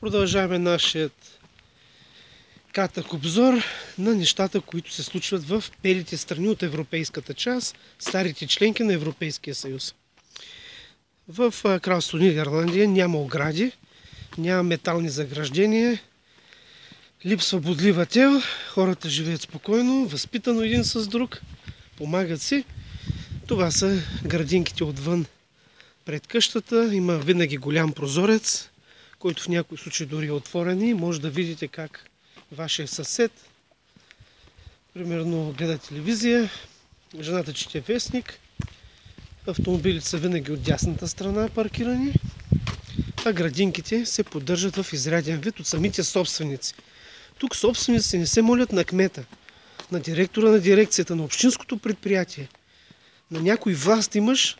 Продължаваме нашият кратък обзор на нещата, които се случват в белите страни от европейската част, старите членки на Европейския съюз. В кралство Нидерландия няма огради, няма метални заграждения, липсва бодлива тел, хората живеят спокойно, възпитано един с друг, помагат си. Това са градинките отвън пред къщата. Има винаги голям прозорец, който в някои случаи дори е отворен и може да видите как вашия съсед, примерно гледа телевизия, жената чете вестник, автомобилите са винаги от дясната страна паркирани, а градинките се поддържат в изряден вид от самите собственици. Тук собственици не се молят на кмета, на директора на дирекцията, на общинското предприятие. На някой власт имаш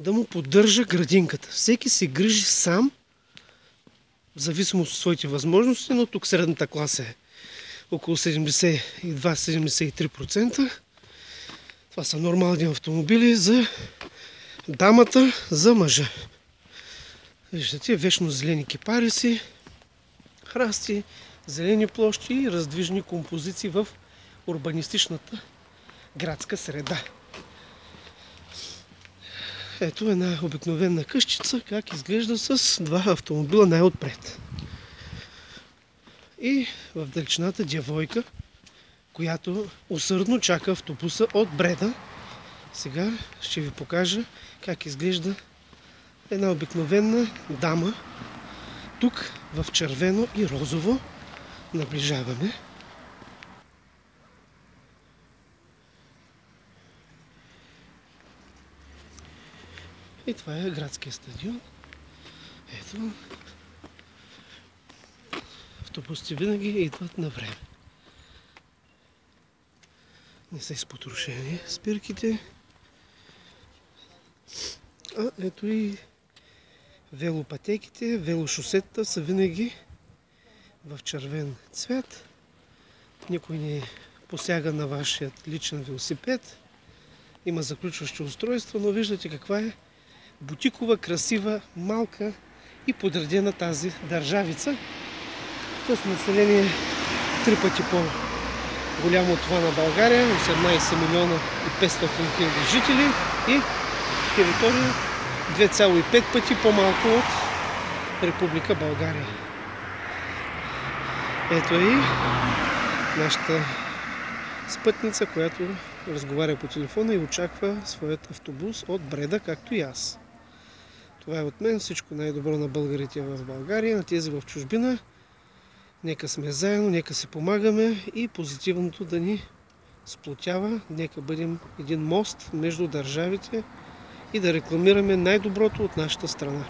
да му поддържа градинката. Всеки се грижи сам, в зависимост от своите възможности, но тук средната класа е около 72-73%. Това са нормални автомобили за дамата, за мъжа. Виждате, вечно зелени кипариси, храсти, зелени площи и раздвижни композиции в урбанистичната градска среда. Ето една обикновена къщица, как изглежда с два автомобила най-отпред. И в далечината дявойка, която усърдно чака автобуса от Бреда. Сега ще ви покажа как изглежда една обикновена дама. Тук в червено и розово наближаваме. И това е градския стадион. Ето. Автобусите винаги идват на време. Не са изпотрошени спирките. А ето и велопатеките, велошосетата са винаги в червен цвят. Никой не посяга на вашият личен велосипед. Има заключващо устройство, но виждате каква е бутикова, красива, малка и подредена тази държавица с население три пъти по-голямо от това на България, 18 милиона и 500 хиляди жители и територия 2,5 пъти по-малко от Република България. Ето и нашата спътница, която разговаря по телефона и очаква своят автобус от Бреда, както и аз. Това е от мен. Всичко най-добро на българите в България, на тези в чужбина. Нека сме заедно, нека се помагаме и позитивното да ни сплотява. Нека бъдем един мост между държавите и да рекламираме най-доброто от нашата страна.